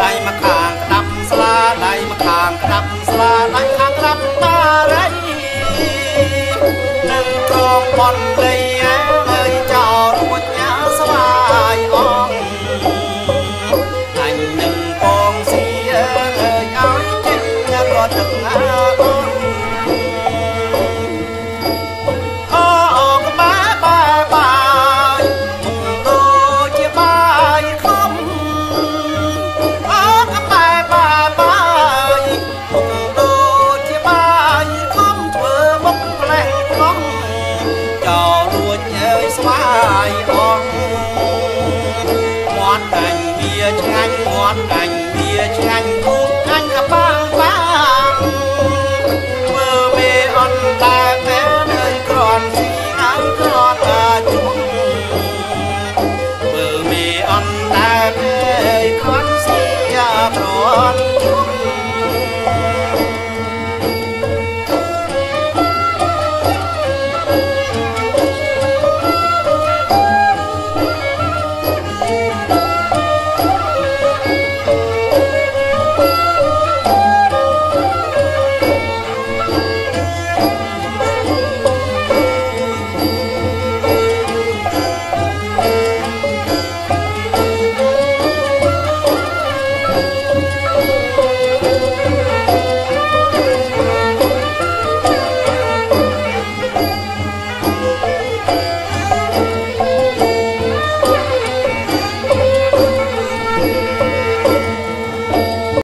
ដៃមកខាងក្តាប់ស្លាដៃមកខាងក្តាប់ស្លាដៃខាងក្តាប់តារៃនឹងកងបនដីអើ យអស់មាត់អញវាឆ្ងាញ់មាត់អញវាឆ្ងាញ់គូអញអបាបាមើលមេអត់តែតែនៅក្រនស៊ីអើក្រនអាជុំមើលមេអត់តែតែខ្វាន់ស៊ីអាក្រន